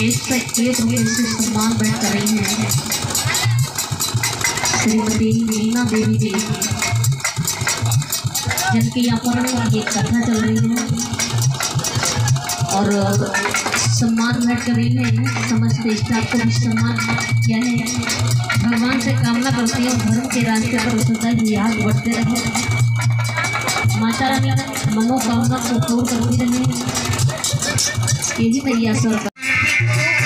एक से एक रुपये से सम्मान भेंट कर रही हैं। श्रीमती मीना देवी जी जिनकी यहाँ पर ये कथा चल रही है। और सम्मान भेंट कर रही है। समस्त स्टाफ को भी सम्मान किया है। भगवान से कामना करती हूँ, धर्म के रास्ते पर सदा ही आग बढ़ते रहे। माता रानी, मनोकामना को पूर्ण करती रहे। यही मेरी आशा और